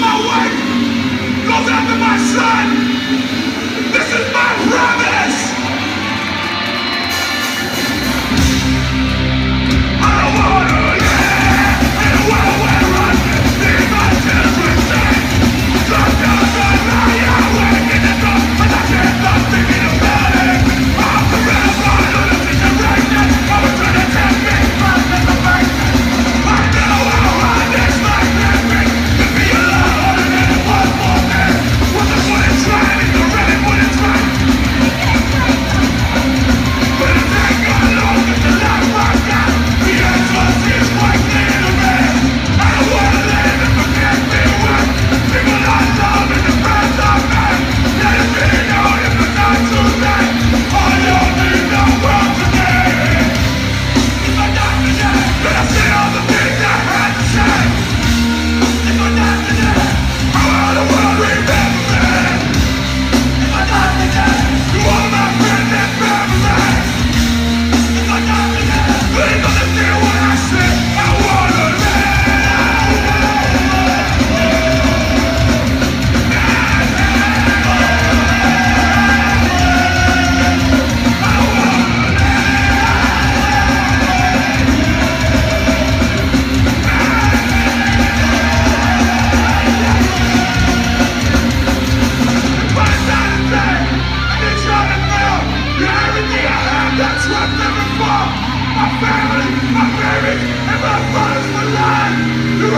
my wife, goes after my son. my parents and my brothers were lying. You're